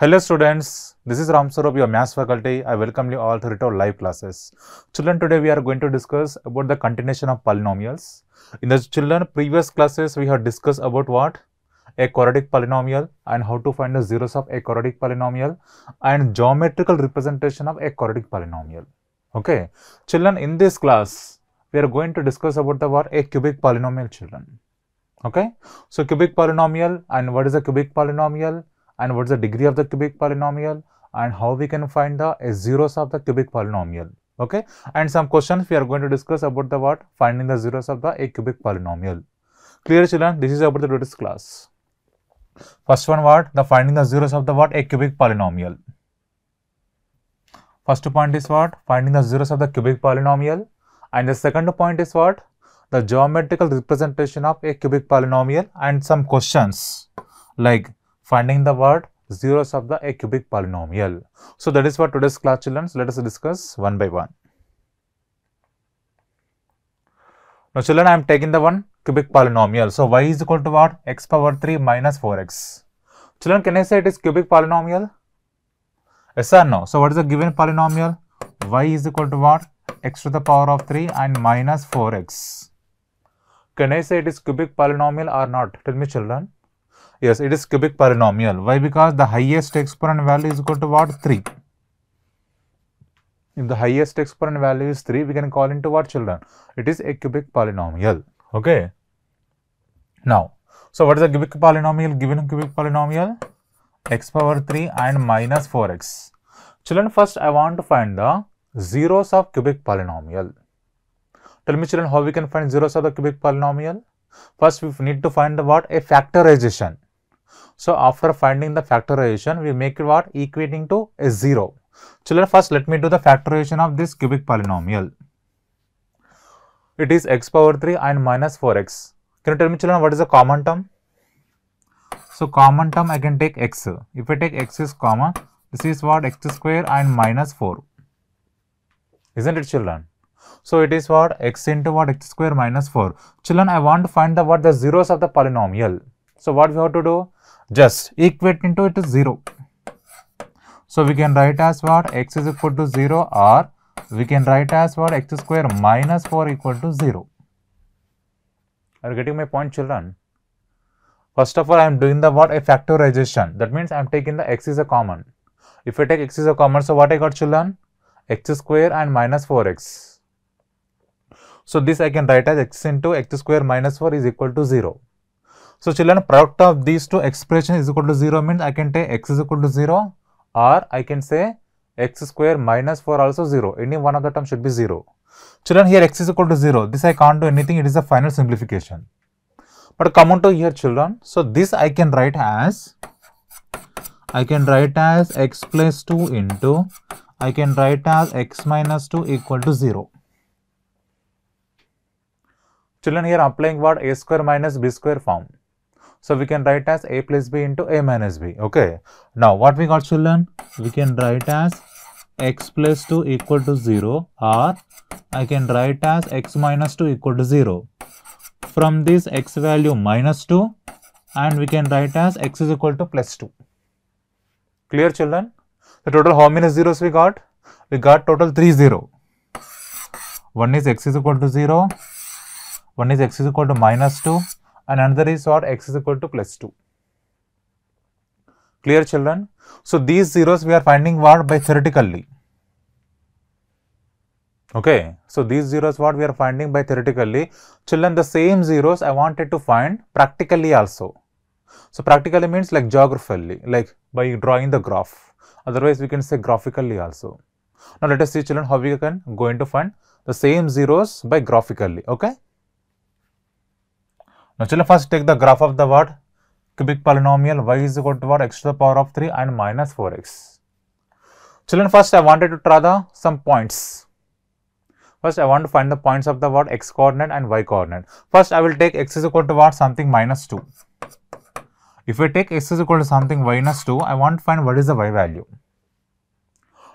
Hello students, this is Ram Saurabh, your maths faculty. I welcome you all to Turito live classes. Children, today we are going to discuss about the continuation of polynomials. In the children previous classes we have discussed about what? A quadratic polynomial and how to find the zeros of a quadratic polynomial and geometrical representation of a quadratic polynomial. Okay, children in this class we are going to discuss about the what? A cubic polynomial children. Okay, so cubic polynomial and what is a cubic polynomial? And what is the degree of the cubic polynomial and how we can find the zeros of the cubic polynomial okay? And some questions we are going to discuss about the what? Finding the zeros of the a cubic polynomial. Clear children this is about the today's class. First one what? The finding the zeros of the what? A cubic polynomial. First point is what? Finding the zeros of the cubic polynomial. And the second point is what? The geometrical representation of a cubic polynomial and some questions like finding the word zeros of the a cubic polynomial. So that is what today's class children. So let us discuss one by one. Now children I am taking the one cubic polynomial. So y is equal to what? x power 3 minus 4x. Children can I say it is cubic polynomial? Yes or no? So what is the given polynomial? y is equal to what? x to the power of 3 and minus 4x. Can I say it is cubic polynomial or not? Tell me children. Yes, it is cubic polynomial. Why? Because the highest exponent value is equal to what? 3. If the highest exponent value is 3, we can call into what children? It is a cubic polynomial. Okay. Now, so what is a cubic polynomial? Given cubic polynomial? x power 3 and minus 4x. Children, first I want to find the zeros of cubic polynomial. Tell me children how we can find zeros of the cubic polynomial? First we need to find the what? A factorization. So after finding the factorization, we make it what? Equating to a 0. Children, first let me do the factorization of this cubic polynomial. It is x power 3 and minus 4x. Can you tell me children what is the common term? So common term I can take x. If I take x is common, this is what x square and minus 4. Isn't it children? So it is what x into what x square minus 4. Children, I want to find the what the zeros of the polynomial. So what we have to do? Just equate into it is 0. So we can write as what x is equal to 0 or we can write as what x square minus 4 equal to 0. Are you getting my point children? First of all, I am doing the what a factorization. That means I am taking the x is a common. If I take x is a common, so what I got children? x square and minus 4x. So this I can write as x into x square minus 4 is equal to 0. So children product of these two expressions is equal to 0 means I can take x is equal to 0 or I can say x square minus 4 also 0. Any one of the terms should be 0. Children here x is equal to 0. This I can't do anything. It is a final simplification. But come on to here children. So this I can write as I can write as x plus 2 into I can write as x minus 2 equal to 0. Children here applying what a square minus b square form. So we can write as a plus b into a minus b. Okay. Now what we got children? We can write as x plus 2 equal to 0 or I can write as x minus 2 equal to 0. From this x value minus 2 and we can write as x is equal to plus 2. Clear children? The total how many zeros we got? We got total 3 0. One is x is equal to 0, one is x is equal to minus 2 and another is what x is equal to plus 2. Clear children? So these zeros we are finding what by theoretically. Okay, so these zeros what we are finding by theoretically. Children, the same zeros I wanted to find practically also. So practically means like geographically, like by drawing the graph. Otherwise, we can say graphically also. Now let us see children how we can going to find the same zeros by graphically. Okay. Now children first take the graph of the what? Cubic polynomial y is equal to what? x to the power of 3 and minus 4x. Children first I wanted to draw the some points. First I want to find the points of the what? x coordinate and y coordinate. First I will take x is equal to what? Something minus 2. If I take x is equal to something minus 2, I want to find what is the y value.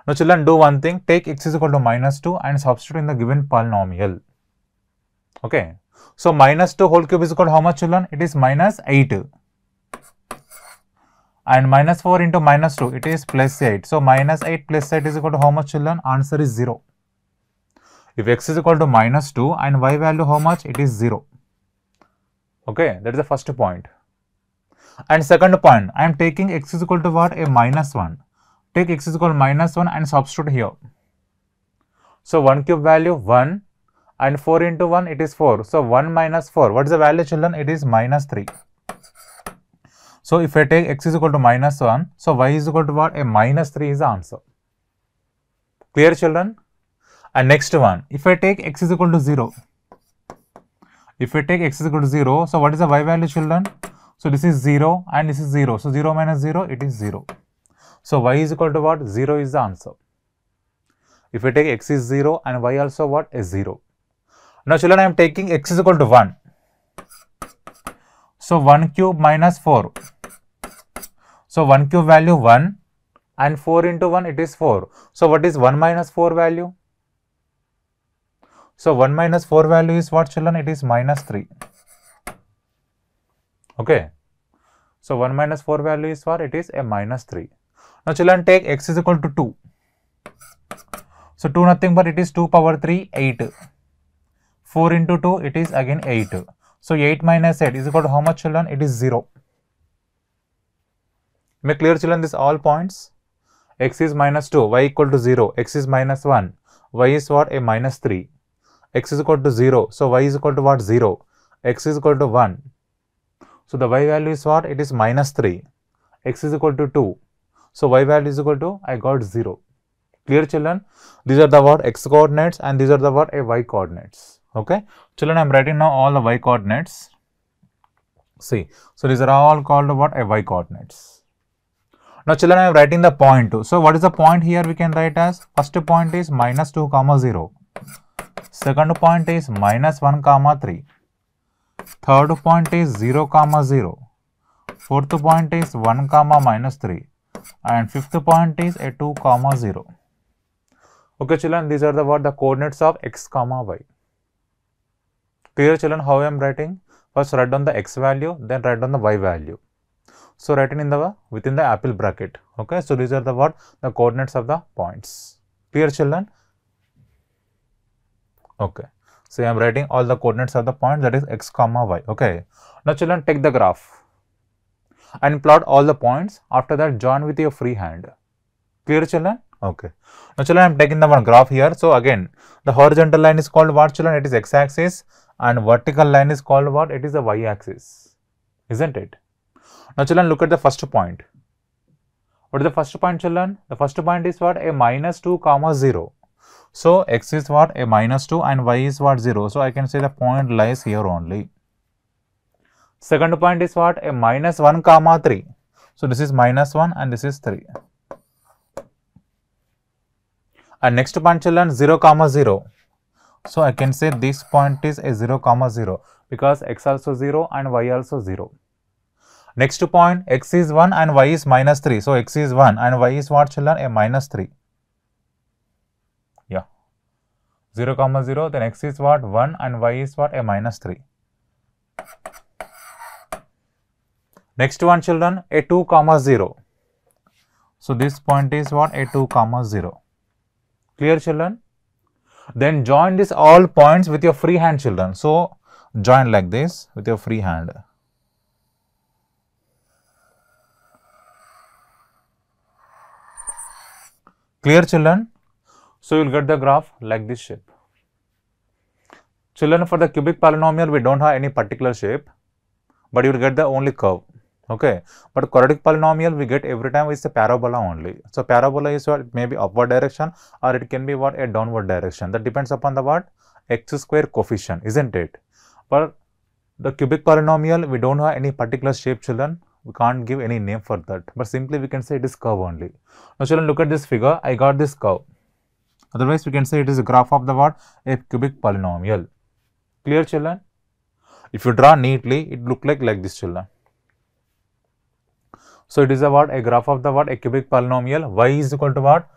Now children do one thing, take x is equal to minus 2 and substitute in the given polynomial. Okay. So minus 2 whole cube is equal to how much children? It is minus 8. and minus 4 into minus 2 it is plus 8 so minus 8 plus 8 is equal to how much children? Answer is 0 if x is equal to minus 2 and y value how much? It is 0 okay that is the first point. and second point i am taking x is equal to what? A minus 1 take x is equal to minus 1 and substitute here. So 1 cube value 1 and 4 into 1 it is 4 so 1 minus 4 what is the value children it is minus 3 so if I take x is equal to minus 1, so y is equal to what? A minus 3 is the answer. Clear children? And next one, if I take x is equal to 0, if I take x is equal to 0, so what is the y value children? So this is 0 and this is 0. So 0 minus 0, it is 0. So y is equal to what? 0 is the answer. If I take x is 0 and y also what? Is 0. Now children, I am taking x is equal to 1. So 1 cube minus 4. So 1 cube value 1 and 4 into 1 it is 4. So what is 1 minus 4 value? So 1 minus 4 value is what children? It is minus 3. Okay. So 1 minus 4 value is what? It is a minus 3. Now children take x is equal to 2. So 2 nothing but it is 2 power 3 8. 4 into 2 it is again 8. So 8 minus 8 is equal to how much children? It is 0. Make clear children this all points. x is minus 2, y equal to 0, x is minus 1, y is what? A minus 3. x is equal to 0, so y is equal to what? 0. x is equal to 1. So the y value is what? It is minus 3. x is equal to 2. So y value is equal to, I got 0. Clear children? These are the what? x coordinates and these are the what? A y coordinates okay? Children i'm writing now all the y coordinates. See so these are all called what? A y coordinates. Now children i am writing the point too. So what is the point here we can write as? First point is minus 2 comma 0 second point is minus 1 comma 3 third point is 0 comma 0 fourth point is 1 comma minus 3 and fifth point is a 2 comma 0 okay children these are the what? The coordinates of x comma y Clear children how I am writing? First write down the x value, then write down the y value. So writing in the within the apple bracket. Okay. So these are the what the coordinates of the points. Clear children? Okay. So I am writing all the coordinates of the point that is x comma y. Okay. Now children take the graph and plot all the points. After that join with your free hand. Clear children? Okay. Now children I am taking the one graph here. So again the horizontal line is called what children? It is x axis and vertical line is called what? It is the y-axis, isn't it? Now, children, look at the first point. What is the first point, children? The first point is what? A minus 2 comma 0. So, x is what? A minus 2 and y is what? 0. So, I can say the point lies here only. Second point is what? A minus 1 comma 3. So, this is minus 1 and this is 3. And next point, children, 0 comma 0. So I can say this point is a 0 comma 0 because x also 0 and y also 0. Next point x is 1 and y is minus 3. So x is 1 and y is what children a minus 3. Yeah 0 comma 0 then x is what 1 and y is what a minus 3. Next one children a 2 comma 0. So this point is what a 2 comma 0. Clear children? Then join this all points with your free hand children. So, join like this with your free hand. Clear children? So, you will get the graph like this shape. Children, for the cubic polynomial, we don't have any particular shape, but you will get the only curve okay. But quadratic polynomial we get every time is a parabola only. So parabola is what? It may be upward direction or it can be what? A downward direction. That depends upon the what? X square coefficient isn't it? But the cubic polynomial we don't have any particular shape children. We can't give any name for that. But simply we can say it is curve only. Now children look at this figure. I got this curve. Otherwise we can say it is a graph of the what? A cubic polynomial. Clear children? If you draw neatly it look like like this children so it is a what? A graph of the what? A cubic polynomial y is equal to what?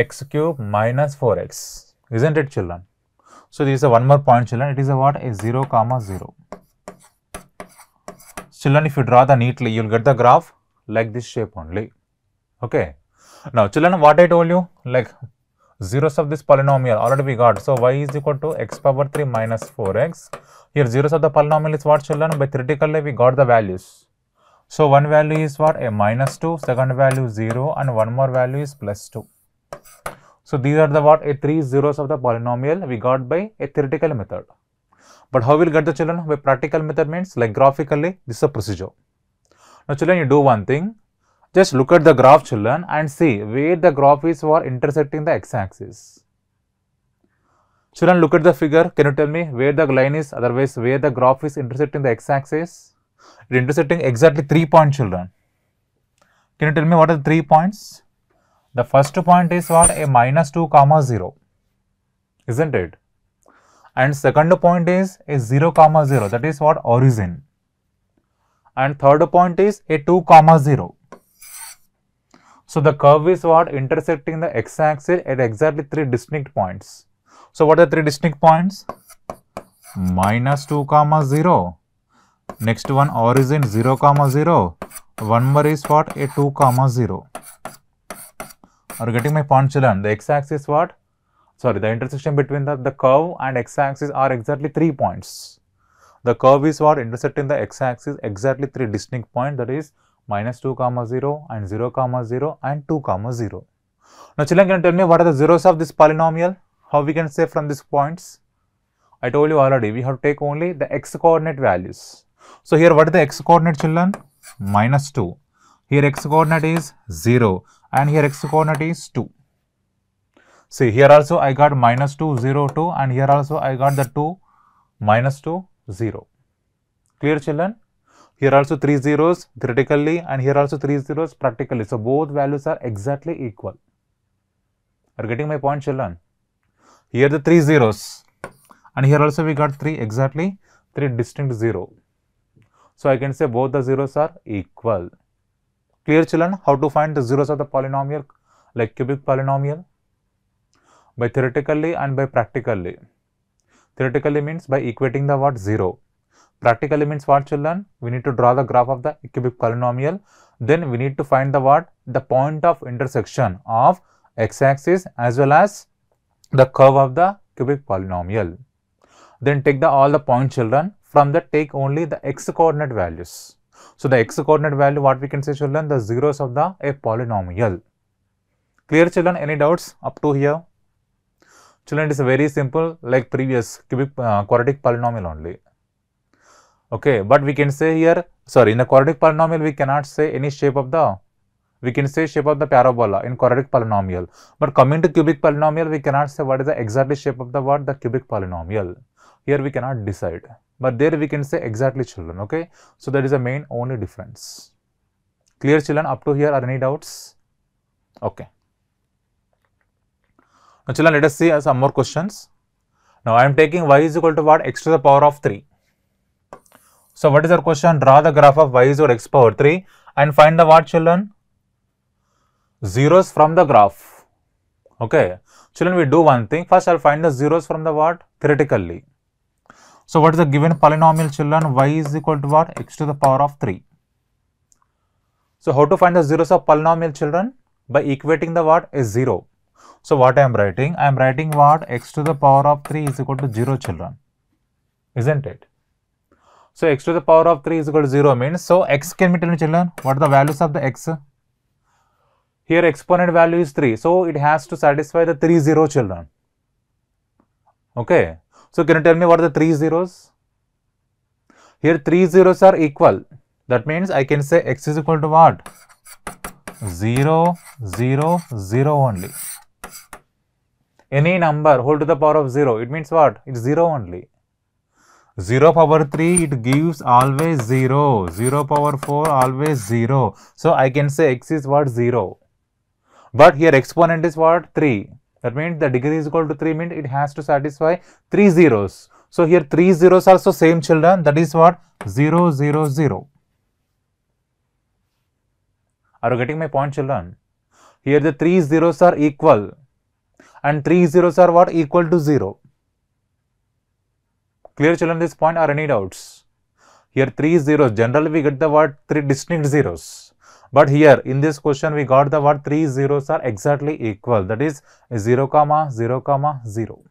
x cube minus 4x. Isn't it children? So this is a one more point children. It is a what? A 0 comma 0. Children if you draw the neatly you will get the graph like this shape only. Okay. Now, children, what I told you, like zeros of this polynomial already we got. So, y is equal to x power 3 minus 4x. Here, zeros of the polynomial is what children? By theoretically, we got the values. So, one value is what? A minus 2, second value 0 and one more value is plus 2. So, these are the what? A three zeros of the polynomial we got by a theoretical method. But how will get the children? By practical method means like graphically, this is a procedure. Now, children, you do one thing. Just look at the graph, children, and see where the graph is for intersecting the x-axis. Children, look at the figure. Can you tell me where the line is? Otherwise, where the graph is intersecting the x-axis? It intersecting exactly three points, children. Can you tell me what are the three points? The first point is what? A minus 2 comma 0. Isn't it? And second point is a 0 comma 0. That is what? Origin. And third point is a 2 comma 0. So, the curve is what? Intersecting the x-axis at exactly three distinct points. So, what are three distinct points? Minus 2 comma 0. Next one origin 0 comma 0. One more is what? A 2 comma 0. Are getting my point children? The x-axis what? Sorry, the intersection between the, the curve and x-axis are exactly 3 points. The curve is what? Intersecting the x-axis exactly 3 distinct points that is minus 2 comma 0 and 0 comma 0 and 2 comma 0. Now children can you tell me what are the zeros of this polynomial? How we can say from these points? I told you already we have to take only the x coordinate values. So here what is the x coordinate children? Minus 2. Here x coordinate is 0 and here x coordinate is 2. See here also I got minus 2 0 2 and here also I got the 2 minus 2 0. Clear children? Here also 3 zeros theoretically and here also 3 zeros practically. So both values are exactly equal. Are getting my point children? Here the 3 zeros and here also we got 3 exactly 3 distinct 0. So I can say both the zeros are equal. Clear children how to find the zeros of the polynomial like cubic polynomial? By theoretically and by practically. Theoretically means by equating the what 0. Practically means what children? We need to draw the graph of the cubic polynomial. Then we need to find the what? The point of intersection of x-axis as well as the curve of the cubic polynomial. Then take the all the point children. From that take only the x coordinate values. So, the x coordinate value what we can say children the zeros of the a polynomial. Clear children any doubts up to here? Children it is very simple like previous cubic uh, quadratic polynomial only. Okay, but we can say here sorry in the quadratic polynomial we cannot say any shape of the we can say shape of the parabola in quadratic polynomial. But coming to cubic polynomial we cannot say what is the exactly shape of the what the cubic polynomial. Here we cannot decide but there we can say exactly children okay. So, that is the main only difference. Clear children up to here are any doubts? Okay. Now children let us see uh, some more questions. Now I am taking y is equal to what x to the power of 3. So what is our question? Draw the graph of y is equal to x power 3 and find the what children? Zeros from the graph. Okay. Children we do one thing. First I will find the zeros from the what? Theoretically. So, what is the given polynomial children? y is equal to what? x to the power of 3. So, how to find the zeros of polynomial children? By equating the what? A 0. So, what I am writing? I am writing what? x to the power of 3 is equal to 0 children. Isn't it? So, x to the power of 3 is equal to 0 means, so x can be tell me children, what are the values of the x? Here exponent value is 3. So, it has to satisfy the 3 0 children. Okay. So, can you tell me what are the three zeros? Here three zeros are equal. That means I can say x is equal to what? 0, 0, 0 only. Any number whole to the power of 0, it means what? It's 0 only. 0 power 3, it gives always 0. 0 power 4, always 0. So, I can say x is what? 0. But here exponent is what? 3. That means the degree is equal to 3 means it has to satisfy 3 zeros. So, here 3 zeros are also same children that is what 0 0 0. Are you getting my point children? Here the 3 zeros are equal and 3 zeros are what equal to 0. Clear children this point or any doubts? Here 3 zeros generally we get the what 3 distinct zeros But here in this question we got the what three zeros are exactly equal that is 0 comma 0 comma 0.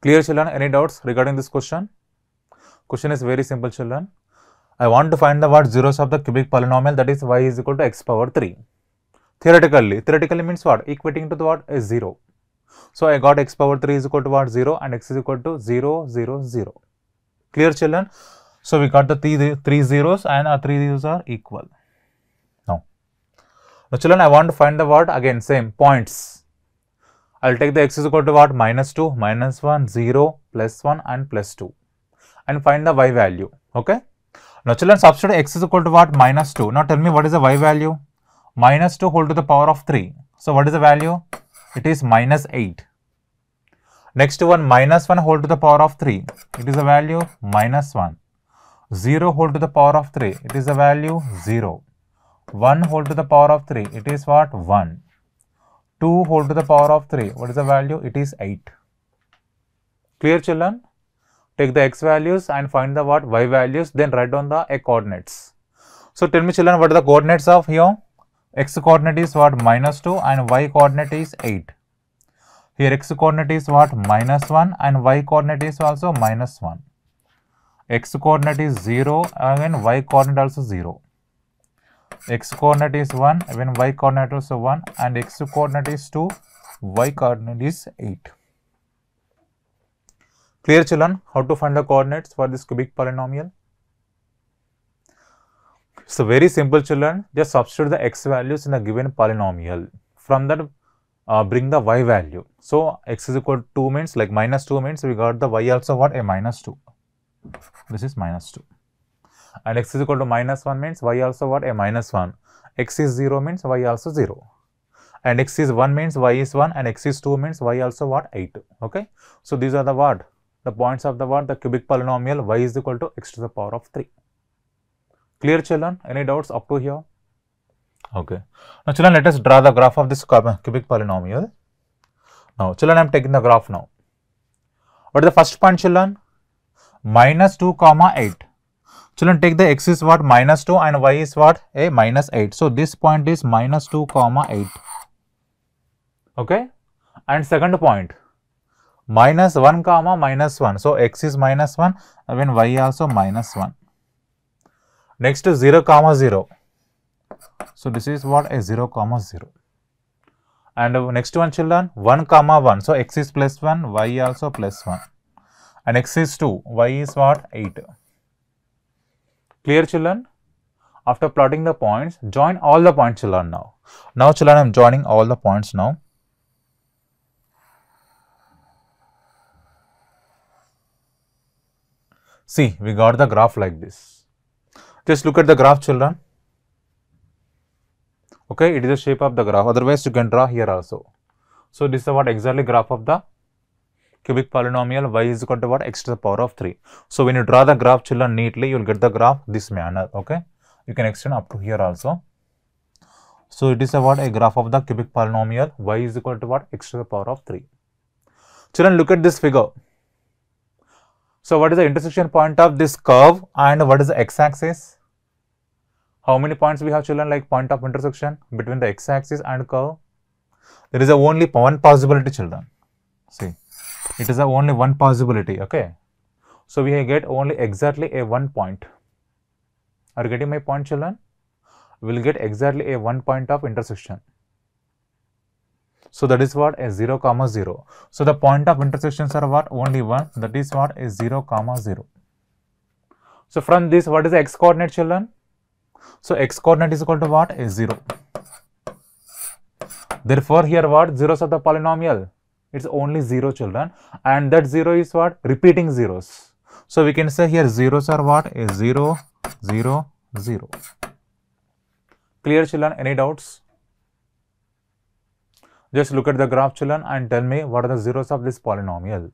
Clear children any doubts regarding this question? Question is very simple children. I want to find the what zeros of the cubic polynomial that is y is equal to x power 3. Theoretically, theoretically means what? Equating to the what? A 0. So, I got x power 3 is equal to what? 0 and x is equal to 0, 0, 0. Clear children? So, we got the three, three zeros and our three zeros are equal. Now, now children, I want to find the what? Again, same points. I'll take the x is equal to what? Minus 2, minus 1, 0, plus 1 and plus 2 and find the y value. Okay. Now, children, substitute x is equal to what? Minus 2. Now, tell me what is the y value? Minus 2 whole to the power of 3. So, what is the value? It is minus 8. Next one, minus 1 whole to the power of 3. It is a value minus 1. 0 whole to the power of 3. It is a value 0. 1 whole to the power of 3. It is what? 1. 2 whole to the power of 3. What is the value? It is 8. Clear children? take the x values and find the what y values then write down the a coordinates. So tell me children what are the coordinates of here? x coordinate is what minus 2 and y coordinate is 8. Here x coordinate is what minus 1 and y coordinate is also minus 1. X coordinate is 0 again y coordinate also 0. x coordinate is 1 when y coordinate also 1 and x coordinate is 2 y coordinate is 8. Clear children, how to find the coordinates for this cubic polynomial? So, very simple children, just substitute the x values in a given polynomial. From that, uh, bring the y value. So, x is equal to 2 means like minus 2 means we got the y also what a minus 2. This is minus 2. And x is equal to minus 1 means y also what? A minus 1. x is 0 means y also 0 and x is 1 means y is 1 and x is 2 means y also what? 8 okay? So these are the what? The points of the what? The cubic polynomial y is equal to x to the power of 3 clear children? Any doubts up to here? Okay. Now children let us draw the graph of this cubic polynomial. Now children i am taking the graph now. What is the first point children minus 2 comma 8 children take the x is what? Minus 2 and y is what? A minus 8 so this point is minus 2 comma 8 okay? And second point. Minus 1 comma minus 1. So, x is minus 1 when y also minus 1. Next is 0 comma 0. So, this is what? A 0 comma 0. And next one children? 1 comma 1. So, x is plus 1, y also plus 1 and x is 2, y is what 8. Clear children? After plotting the points, join all the points children now. Now children I am joining all the points now. See, we got the graph like this. Just look at the graph children. Okay, it is the shape of the graph. Otherwise, you can draw here also. So, this is what exactly graph of the cubic polynomial y is equal to what x to the power of 3. So, when you draw the graph children neatly, you will get the graph this manner. Okay, you can extend up to here also. So, it is a what a graph of the cubic polynomial y is equal to what x to the power of 3. Children, look at this figure. So, what is the intersection point of this curve and what is the x-axis? How many points we have children like point of intersection between the x-axis and curve? There is a only one possibility children. See, it is only one possibility, okay? So, we get only exactly a one point. Are you getting my point children? We will get exactly a one point of intersection. So that is what a 0 comma 0. So the point of intersections are what only one that is what a 0 comma 0. So from this what is the x coordinate children? So x coordinate is equal to what a 0. Therefore here what zeros of the polynomial it's only 0 children and that 0 is what repeating zeros. So we can say here zeros are what a 0 0 0. Clear children any doubts? Just look at the graph children and tell me what are the zeros of this polynomial.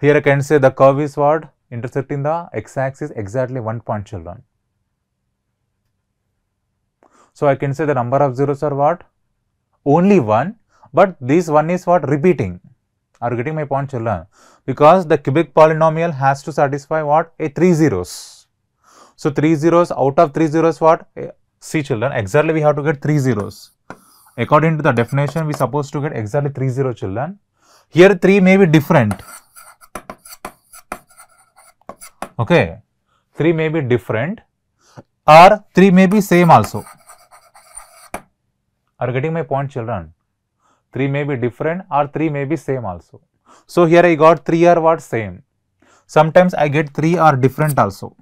Here I can say the curve is what? Intersecting the x-axis exactly one point children. So I can say the number of zeros are what? Only one, but this one is what? Repeating. Are you getting my point children? Because the cubic polynomial has to satisfy what? A three zeros. So 3 zeros out of 3 zeros what? See children, exactly we have to get 3 zeros. According to the definition, we supposed to get exactly 3 zero children. Here 3 may be different. Okay. 3 may be different or 3 may be same also. Are you getting my point children? 3 may be different or 3 may be same also. So here I got 3 are what same. Sometimes I get 3 are different also.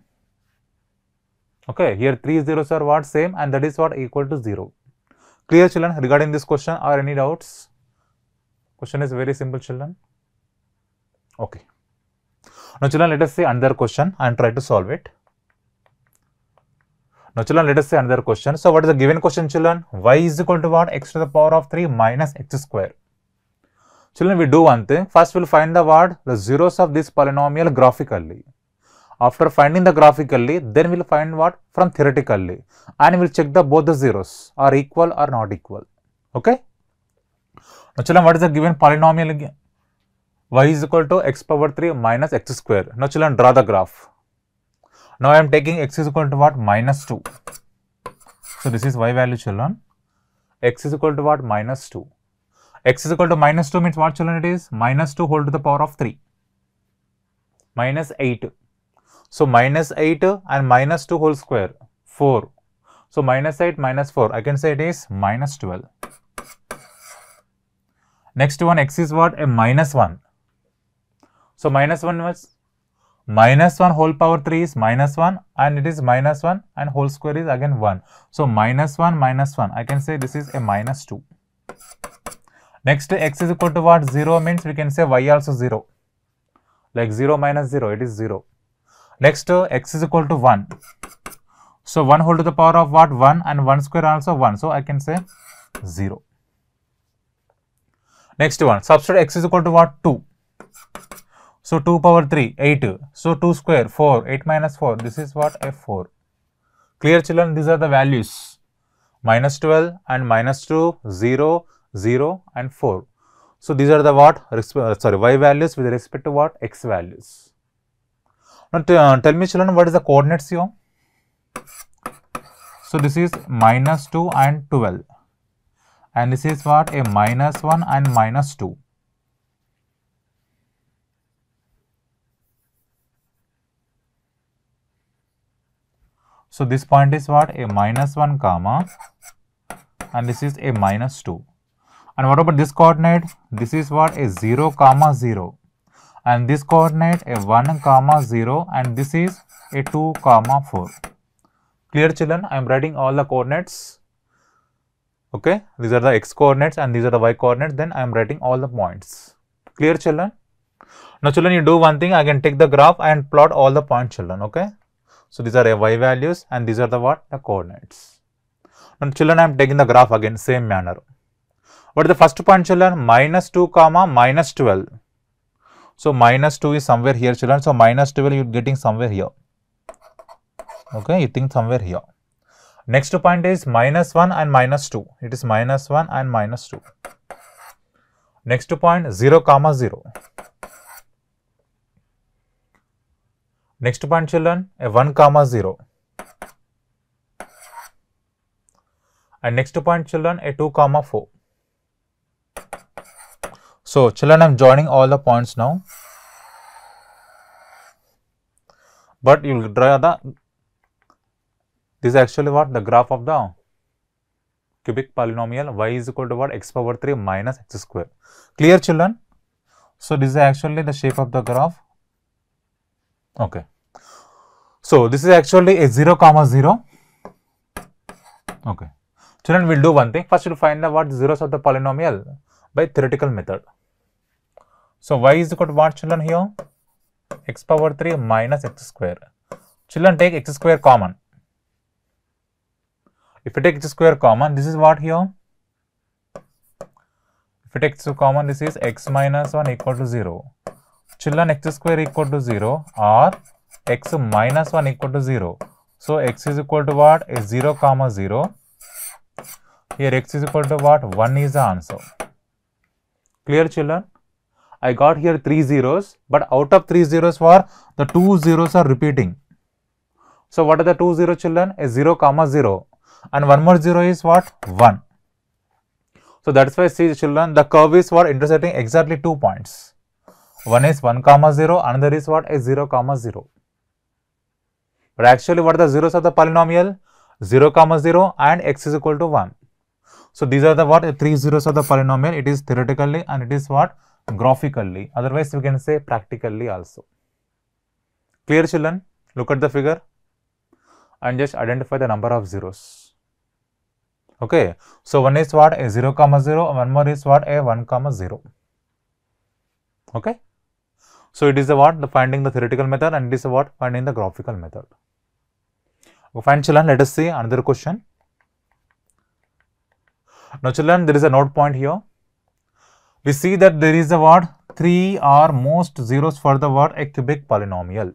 Okay, here 3 zeros are what same and that is what equal to 0. Clear children regarding this question or any doubts? Question is very simple children. Okay. Now children let us see another question and try to solve it. Now children let us say another question. So what is the given question children? y is equal to what? x to the power of 3 minus x square. Children we do one thing. First we'll find the what? The zeros of this polynomial graphically. After finding the graphically, then we'll find what? From theoretically. And we'll check the both the zeros are equal or not equal. Okay? Now children what is the given polynomial again? y is equal to x power 3 minus x square. Now children draw the graph. Now I am taking x is equal to what? Minus 2. So this is y value children. x is equal to what? Minus 2. x is equal to minus 2 means what children it is? Minus 2 whole to the power of 3. Minus 8. So minus 8 and minus 2 whole square 4. So minus 8 minus 4 I can say it is minus 12. Next one x is what? A minus 1. So minus 1 was minus 1 whole power 3 is minus 1 and it is minus 1 and whole square is again 1. So minus 1 minus 1 I can say this is a minus 2. Next x is equal to what 0 means we can say y also 0 like 0 minus 0 it is 0. Next x is equal to 1. So 1 whole to the power of what 1 and 1 square also 1 so I can say 0. Next one substitute x is equal to what 2 so 2 power 3, 8. So 2 square, 4, 8 minus 4. This is what F4. Clear children, these are the values. Minus 12 and minus 2, 0, 0 and 4. So these are the what? Uh, sorry, y values with respect to what? x values. Now uh, tell me children, what is the coordinates here? So this is minus 2 and 12. And this is what? A minus 1 and minus 2. So this point is what? A minus 1 comma and this is a minus 2. And what about this coordinate? This is what? A 0 comma 0. And this coordinate a 1 comma 0 and this is a 2 comma 4. Clear children? I am writing all the coordinates. Okay, these are the x coordinates and these are the y coordinates. Then I am writing all the points. Clear children? Now children, you do one thing. I can take the graph and plot all the points children. Okay. So these are y values and these are the what? The coordinates. Now children, I am taking the graph again, same manner. What is the first point children? Minus 2 comma minus 12. So minus 2 is somewhere here children. So minus 12 you are getting somewhere here. Okay, you think somewhere here. Next point is minus 1 and minus 2. It is minus 1 and minus 2. Next point 0 comma 0. Next point children, a 1 comma 0. And next point children, a 2 comma 4. So children, I am joining all the points now. But you will draw the, this is actually what? The graph of the cubic polynomial y is equal to what? x power 3 minus x square. Clear children? So this is actually the shape of the graph. Okay. So, this is actually a 0 comma 0. Okay. Children, we'll do one thing. First, we'll find out what zeros of the polynomial by theoretical method. So, y is equal to what children here? x power 3 minus x square. Children, take x square common. If you take x square common, this is what here? If you take x common, this is x minus 1 equal to 0. Children, x square equal to 0 or x minus 1 equal to 0. So, x is equal to what? A 0 comma 0. Here x is equal to what? 1 is the answer. Clear children? I got here 3 zeros, but out of 3 zeros for the 2 zeros are repeating. So what are the two zero children? A 0 comma 0 and one more 0 is what? 1. So that's why see children the curve is what intersecting exactly two points. One is 1 comma 0 another is what? A 0 comma 0. But actually what are the zeros of the polynomial? 0 comma 0 and x is equal to 1. So these are the what? Three zeros of the polynomial. It is theoretically and it is what? Graphically. Otherwise we can say practically also. Clear children? Look at the figure and just identify the number of zeros. Okay. So, one is what a 0 comma 0 one more is what a 1 comma 0. Okay. So, it is the what the finding the theoretical method and it is the what finding the graphical method. Fine children let us see another question. Now children there is a note point here. We see that there is a word 3 or most zeros for the word a cubic polynomial.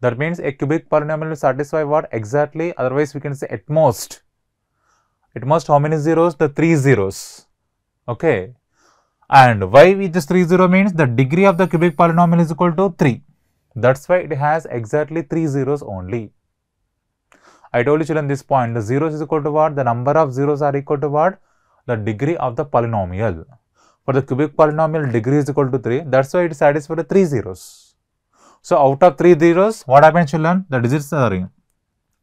That means a cubic polynomial will satisfy what exactly otherwise we can say at most. At most how many zeros? The 3 zeros. Okay. And why with this 3 0 means the degree of the cubic polynomial is equal to 3. That's why it has exactly 3 zeros only. I told you children this point the zeros is equal to what? The number of zeros are equal to what? The degree of the polynomial. For the cubic polynomial degree is equal to 3. That's why it satisfies the 3 zeros. So out of three zeros, what happens children? The digits are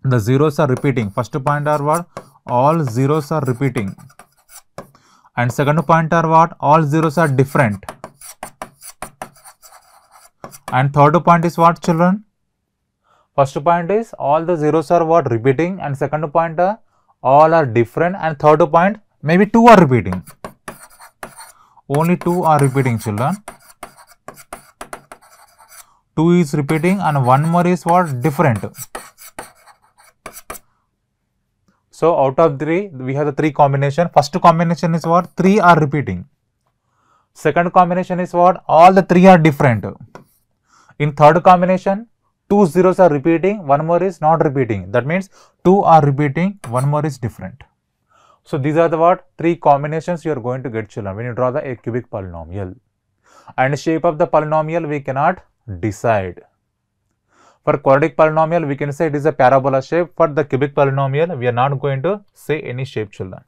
the zeros are repeating. First point are what? All zeros are repeating. And second point are what? All zeros are different. And third point is what children? First point is all the zeros are what repeating and second point are all are different and third point maybe two are repeating. Only two are repeating children. 2 is repeating and one more is what different. So out of 3 we have the 3 combination. First combination is what 3 are repeating. Second combination is what all the 3 are different. In third combination 2 zeros are repeating, one more is not repeating. That means 2 are repeating, one more is different. So these are the what 3 combinations you are going to get children when you draw the a cubic polynomial. And shape of the polynomial we cannot decide. For quadratic polynomial, we can say it is a parabola shape. For the cubic polynomial, we are not going to say any shape children.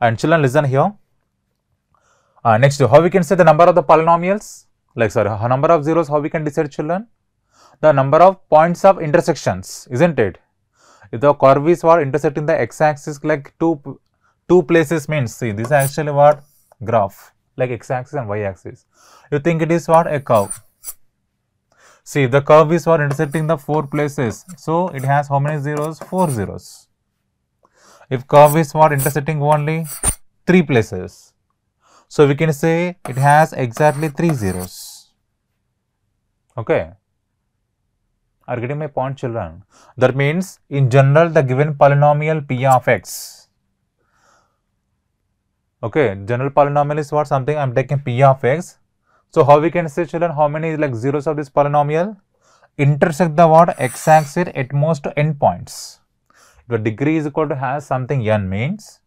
And children, listen here. Uh, next, how we can say the number of the polynomials? Like, sorry, how number of zeros, how we can decide children? The number of points of intersections, isn't it? If the curve is what intersecting the x-axis like two, two places means, see, this is actually what? Graph, like x-axis and y-axis. You think it is what? A curve See, the curve is for intersecting the four places. So, it has how many zeros? Four zeros. If curve is for intersecting only three places. So, we can say it has exactly three zeros. Okay. Are getting my point children? That means, in general, the given polynomial p of x. Okay, general polynomial is what? Something I am taking p of x so how we can say children how many is like zeros of this polynomial? Intersect the what x-axis at most n points. The degree is equal to has something n means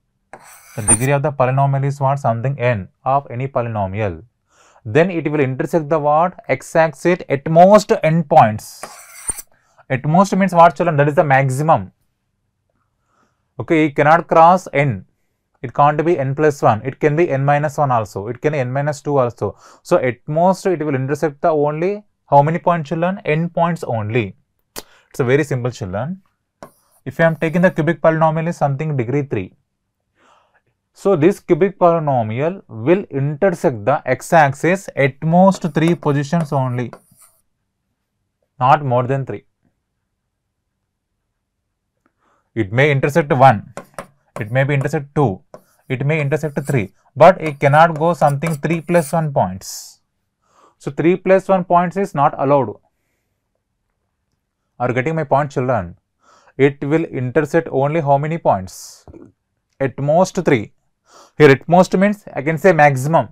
the degree of the polynomial is what something n of any polynomial. Then it will intersect the what x-axis at most n points. At most means what children that is the maximum. Okay, it cannot cross n it can't be n plus 1, it can be n minus 1 also, it can be n minus 2 also. So, at most it will intersect the only how many points children? n points only. It's a very simple children. If I am taking the cubic polynomial is something degree 3. So, this cubic polynomial will intersect the x-axis at most 3 positions only, not more than 3. It may intersect 1, it may be intersect 2, it may intersect 3, but it cannot go something 3 plus 1 points. So, 3 plus 1 points is not allowed. Are getting my point children? It will intersect only how many points? At most 3. Here at most means I can say maximum.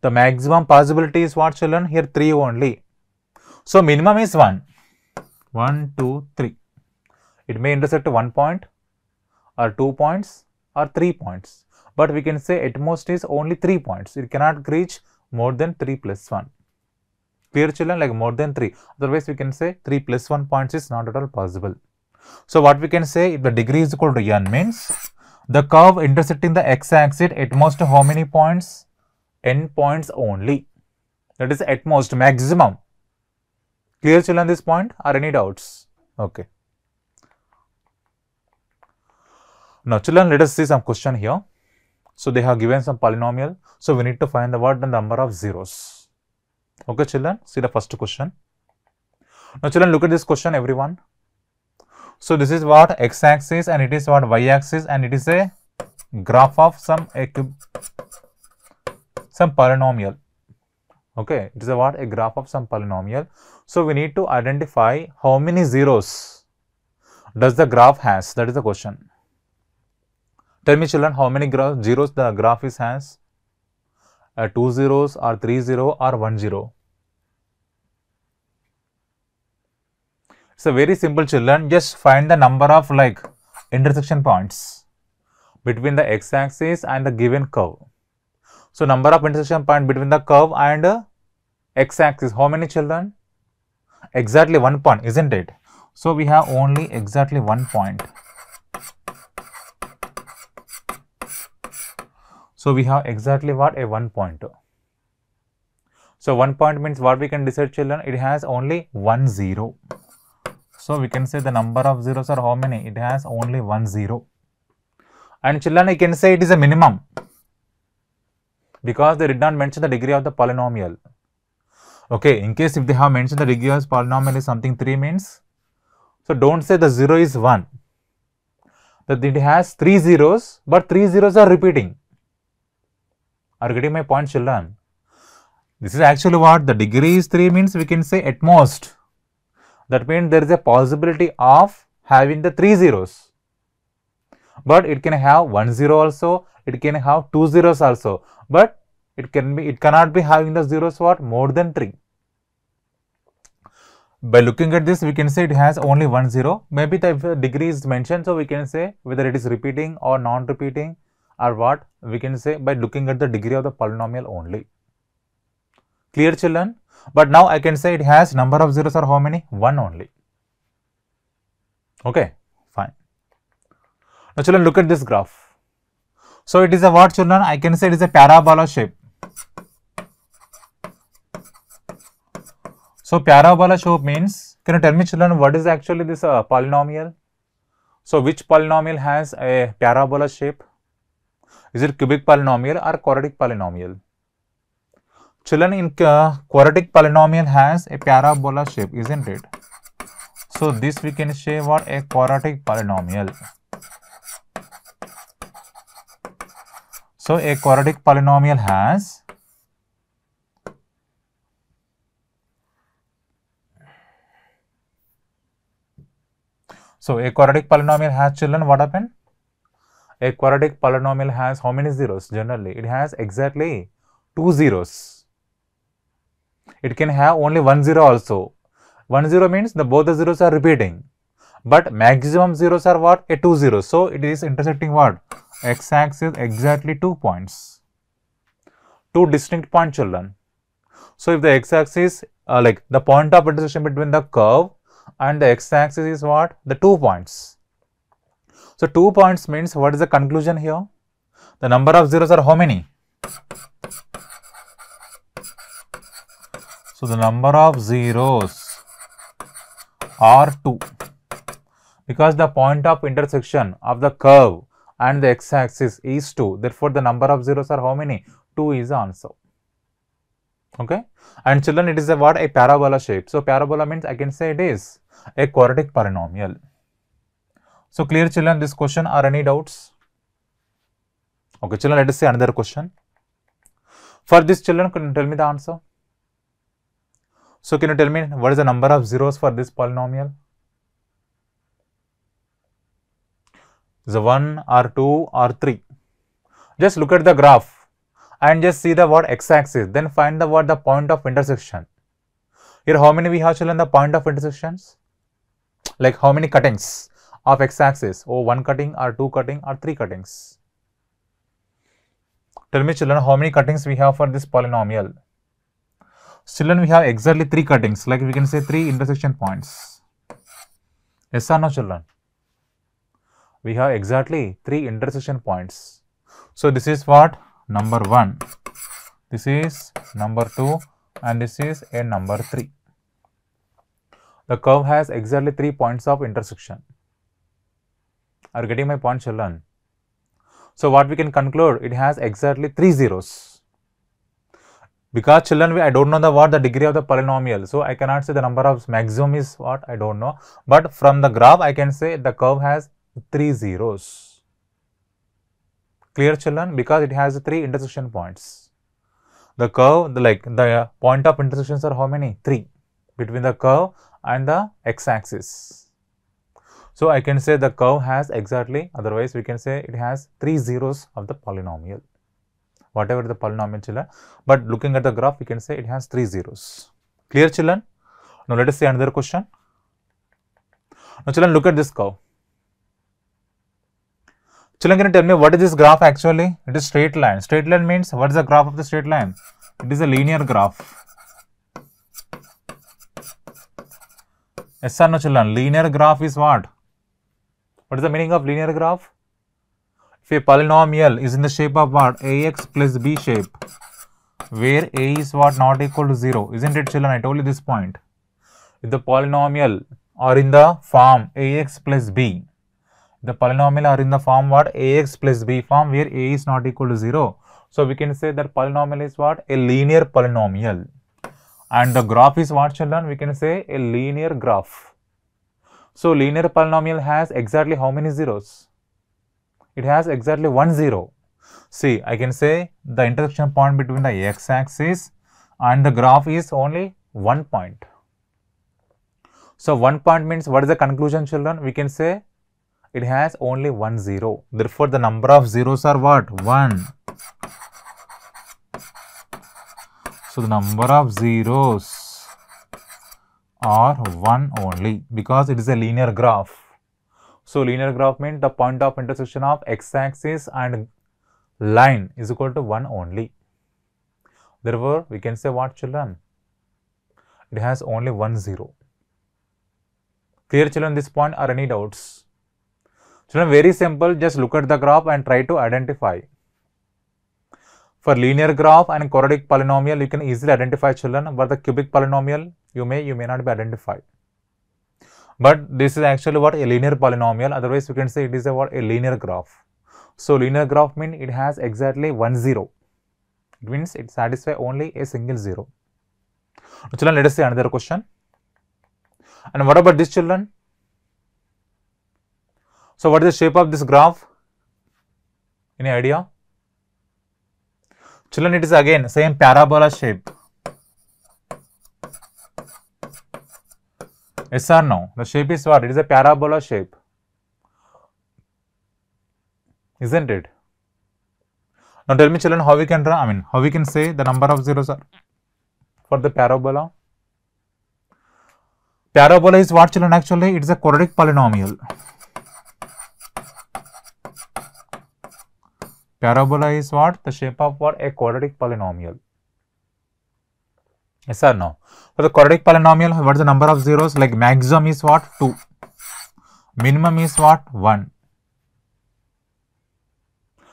The maximum possibility is what children? Here 3 only. So, minimum is 1. 1, 2, 3. It may intersect 1 point or 2 points or 3 points. But we can say at most is only 3 points. It cannot reach more than 3 plus 1. Clear children like more than 3. Otherwise we can say 3 plus 1 points is not at all possible. So what we can say if the degree is equal to n means the curve intersecting the x-axis at most how many points? n points only. That is at most maximum. Clear children this point or any doubts? Okay. Now children let us see some question here. So they have given some polynomial. So we need to find the what the number of zeros. Okay children, see the first question. Now children look at this question everyone. So this is what x-axis and it is what y-axis and it is a graph of some some polynomial. Okay, it is a what a graph of some polynomial. So we need to identify how many zeros does the graph has. That is the question. Tell me children how many zeros the graph is has? Uh, 2 zeros or 3 zero or 1 zero? A very simple children. Just find the number of like intersection points between the x-axis and the given curve. So, number of intersection point between the curve and uh, x-axis. How many children? Exactly one point, isn't it? So, we have only exactly one point. So, we have exactly what a one point. So, one point means what we can decide children? It has only one zero. So we can say the number of zeros are how many? It has only one zero. And children, I can say it is a minimum because they did not mention the degree of the polynomial. Okay, in case if they have mentioned the degree of polynomial is something 3 means, so don't say the 0 is 1. That it has 3 zeros, but 3 zeros are repeating. Are getting my point children? This is actually what the degree is 3 means we can say at most that means there is a possibility of having the three zeros. But it can have one zero also, it can have two zeros also, but it can be it cannot be having the zeros what more than three. By looking at this, we can say it has only one zero. Maybe the degree is mentioned, so we can say whether it is repeating or non-repeating or what we can say by looking at the degree of the polynomial only. Clear children? But now I can say it has number of zeros or how many? 1 only. Okay, fine. Now children look at this graph. So it is a what children? I can say it is a parabola shape. So parabola shape means, can you tell me children what is actually this uh, polynomial? So which polynomial has a parabola shape? Is it cubic polynomial or quadratic polynomial? Children, in uh, quadratic polynomial has a parabola shape, isn't it? So this we can say what a quadratic polynomial. So a quadratic polynomial has So a quadratic polynomial has children what happened? A quadratic polynomial has how many zeros generally? It has exactly two zeros it can have only one zero also. One zero means the both the zeros are repeating. But maximum zeros are what? A two zeros. So it is intersecting what? X-axis exactly two points. Two distinct point children. So if the x-axis uh, like the point of intersection between the curve and the x-axis is what? The two points. So two points means what is the conclusion here? The number of zeros are how many? So the number of zeros are 2 because the point of intersection of the curve and the x-axis is 2. Therefore, the number of zeros are how many? 2 is the answer. Okay. And children, it is a what? A parabola shape. So, parabola means I can say it is a quadratic polynomial. So, clear children, this question are any doubts? Okay, children, let us see another question. For this children, can you tell me the answer? So can you tell me what is the number of zeros for this polynomial? It 1 or 2 or 3? Just look at the graph and just see the what x-axis then find the what the point of intersection. Here how many we have children the point of intersections? Like how many cuttings of x-axis? Oh, one cutting or two cutting or three cuttings. Tell me children how many cuttings we have for this polynomial? children we have exactly three cuttings. Like we can say three intersection points. Yes or no children? We have exactly three intersection points. So this is what? Number 1 this is number 2 and this is a number 3 the curve has exactly three points of intersection are getting my point children so what we can conclude it has exactly three zeros. Because children I don't know the what the degree of the polynomial. So I cannot say the number of maximum is what I don't know. But from the graph I can say the curve has three zeros. Clear children because it has three intersection points. The curve the like the point of intersections are how many? Three. Between the curve and the x-axis so I can say the curve has exactly otherwise we can say it has three zeros of the polynomial whatever the polynomial children. But looking at the graph, we can say it has three zeros. Clear children? Now let us see another question. Now children, look at this curve. Children, can you tell me what is this graph actually? It is straight line. Straight line means what is the graph of the straight line? It is a linear graph. Yes or no children? Linear graph is what? What is the meaning of linear graph? if a polynomial is in the shape of what? Ax plus b shape where a is what? Not equal to 0 isn't it children? I told you this point. If the polynomial are in the form ax plus b the polynomial are in the form what? Ax plus b form where a is not equal to 0 so we can say that polynomial is what? A linear polynomial. And the graph is what children? We can say a linear graph so linear polynomial has exactly how many zeros it has exactly one zero. See, I can say the intersection point between the x-axis and the graph is only one point. So, one point means what is the conclusion children? We can say it has only one zero. Therefore, the number of zeros are what? 1. So, the number of zeros are 1 only because it is a linear graph. So, linear graph means the point of intersection of x-axis and line is equal to 1 only. Therefore, we can say what children? It has only one zero. Clear children this point or any doubts? Children very simple just look at the graph and try to identify. For linear graph and quadratic polynomial you can easily identify children but the cubic polynomial you may you may not be identified. But this is actually what a linear polynomial otherwise we can say it is a what a linear graph. So linear graph means it has exactly one zero. It means it satisfies only a single zero. Now children let us see another question. And what about this children? So what is the shape of this graph? Any idea? Children it is again same parabola shape Yes or no? The shape is what? It is a parabola shape. Isn't it? Now tell me children how we can draw, I mean how we can say the number of zeros are for the parabola. Parabola is what children actually? It is a quadratic polynomial. Parabola is what? The shape of what? A quadratic polynomial. Yes or no? For the quadratic polynomial, what is the number of zeros? Like maximum is what? 2. Minimum is what? 1.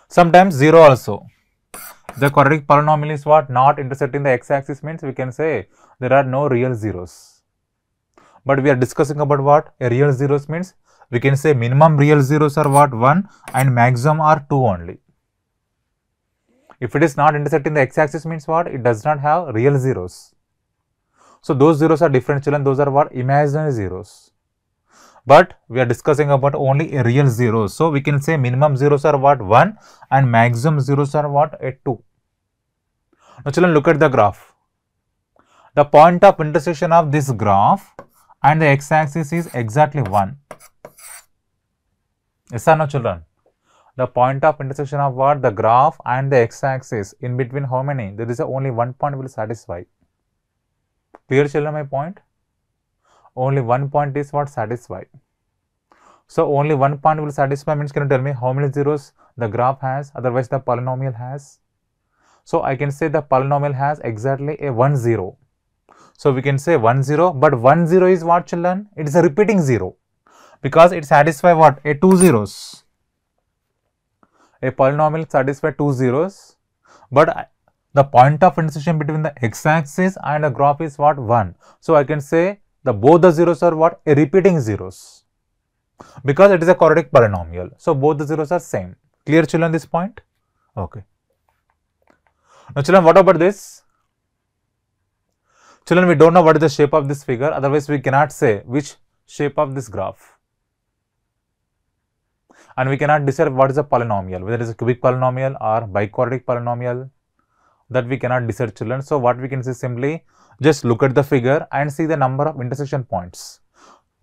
Sometimes 0 also. The quadratic polynomial is what? Not intersecting the x-axis means we can say there are no real zeros. But we are discussing about what? A real zeros means we can say minimum real zeros are what? 1 and maximum are 2 only. If it is not intersecting the x-axis means what? It does not have real zeros. So, those zeros are different children, those are what imaginary zeros. But we are discussing about only a real zeros. So, we can say minimum zeros are what 1 and maximum zeros are what a 2. Now, children look at the graph. The point of intersection of this graph and the x-axis is exactly 1. Yes or no children? The point of intersection of what? The graph and the x-axis in between how many? There is only one point will satisfy. Clear children my point? Only one point is what satisfy. So only one point will satisfy means can you tell me how many zeros the graph has otherwise the polynomial has? So I can say the polynomial has exactly a 1 0 So we can say 1 0, but 1 0 is what children? It is a repeating 0 because it satisfies what? A 2 zeros. A polynomial satisfies 2 zeros, but the point of intersection between the x-axis and the graph is what? 1. So I can say the both the zeros are what? A repeating zeros because it is a quadratic polynomial. So both the zeros are same. Clear children this point? Okay. Now children, what about this? Children, we don't know what is the shape of this figure, otherwise we cannot say which shape of this graph. And we cannot decide what is a polynomial, whether it is a cubic polynomial or biquadratic polynomial, that we cannot decide children. So, what we can say simply, just look at the figure and see the number of intersection points.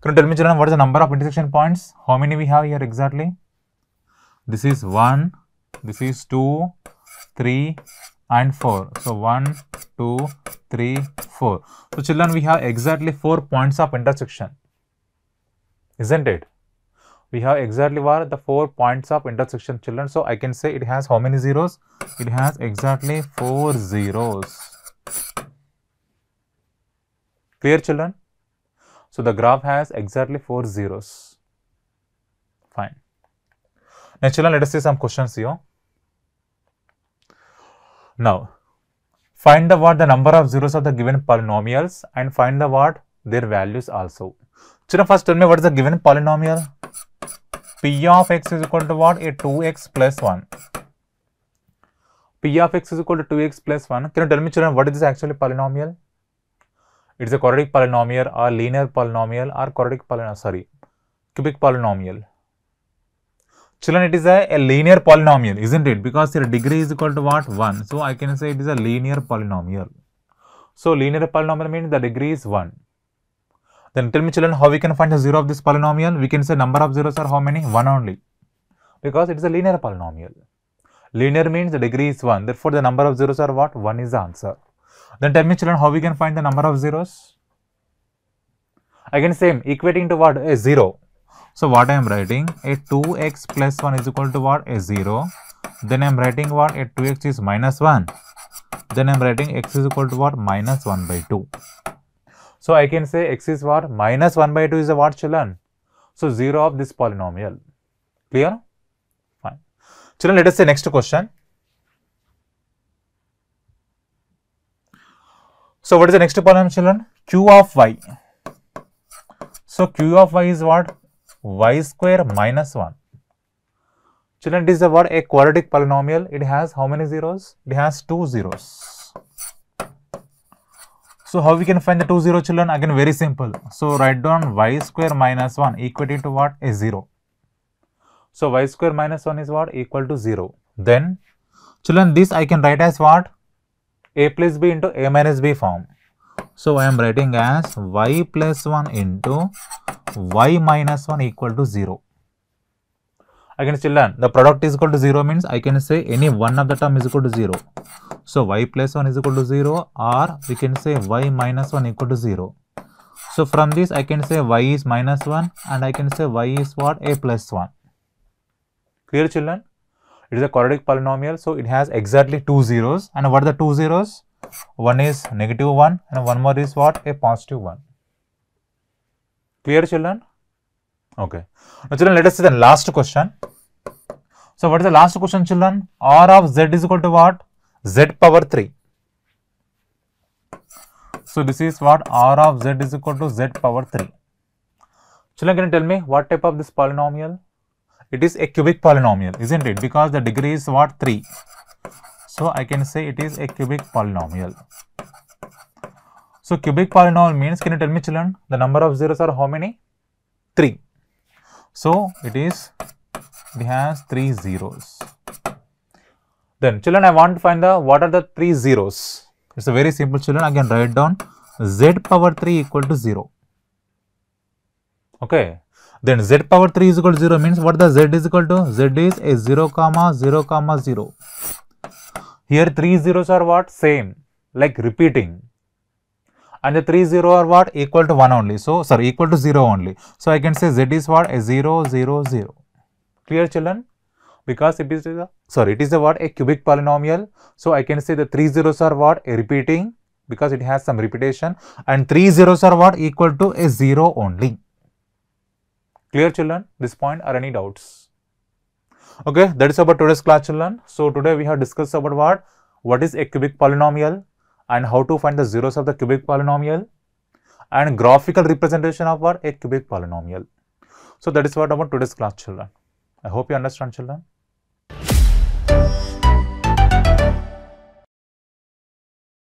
Can you tell me children, what is the number of intersection points? How many we have here exactly? This is 1, this is 2, 3 and 4. So, 1, 2, 3, 4. So, children we have exactly 4 points of intersection, isn't it? We have exactly what the 4 points of intersection children. So, I can say it has how many zeros? It has exactly 4 zeros. Clear children? So, the graph has exactly 4 zeros. Fine. Now, children, let us see some questions here. Now, find the what the number of zeros of the given polynomials and find the what their values also. Children, first tell me what is the given polynomial? P of x is equal to what? A 2x plus 1. P of x is equal to 2x plus 1. Can you tell me children what is this actually polynomial? It is a quadratic polynomial or linear polynomial or quadratic polynomial, sorry, cubic polynomial. Children, it is a, a, linear polynomial, isn't it? Because your degree is equal to what? 1. So, I can say it is a linear polynomial. So, linear polynomial means the degree is 1. Then tell me children how we can find the 0 of this polynomial? We can say number of zeros are how many? 1 only. Because it is a linear polynomial. Linear means the degree is 1. Therefore, the number of zeros are what? 1 is the answer. Then tell me children how we can find the number of zeros? Again same equating to what? A 0. So what I am writing a 2x plus 1 is equal to what a 0 then I am writing what a 2x is minus 1 then I am writing x is equal to what minus 1 by 2. So I can say x is what minus 1 by 2 is a what children? So 0 of this polynomial. Clear? Fine. Children let us say next question. So what is the next polynomial children? q of y. So q of y is what? y square minus 1. Children, it is what? A quadratic polynomial. It has how many zeros? It has two zeros. So, how we can find the two zero children? Again, very simple. So, write down y square minus 1 equating to what? A 0. So, y square minus 1 is what? Equal to 0. Then, children, this I can write as what? a plus b into a minus b form. So, I am writing as y plus 1 into y minus 1 equal to 0. I can still learn the product is equal to 0 means I can say any one of the term is equal to 0. So, y plus 1 is equal to 0 or we can say y minus 1 equal to 0. So, from this I can say y is minus 1 and I can say y is what a plus 1. Clear children? It is a quadratic polynomial. So, it has exactly two zeros and what are the two zeros? One is negative 1 and one more is what? A positive 1. Clear children? Okay. Now children, let us see the last question. So what is the last question children? R of z is equal to what? z power 3. So this is what R of z is equal to z power 3. Children, can you tell me what type of this polynomial? It is a cubic polynomial, isn't it? Because the degree is what? 3. So I can say it is a cubic polynomial. So cubic polynomial means, can you tell me children, the number of zeros are how many? 3. So it is, it has 3 zeros. Then children, I want to find the, what are the 3 zeros? It's a very simple children, I can write down z power 3 equal to 0. Okay. Then z power 3 is equal to 0 means what the z is equal to? z is a 0 comma 0 comma 0. Here 3 zeros are what? Same, like repeating and the 3 0 are what? Equal to 1 only. So sorry equal to 0 only. So i can say z is what? A 0 0 0 clear children? Because it is a sorry it is a what? A cubic polynomial. So i can say the three zeros are what? A repeating because it has some repetition. And three zeros are what? Equal to a zero only. Clear children? This point or any doubts? Okay, that is about today's class children. So today we have discussed about what? What is a cubic polynomial and how to find the zeros of the cubic polynomial and graphical representation of what? A cubic polynomial. So that is what about today's class children. I hope you understand children.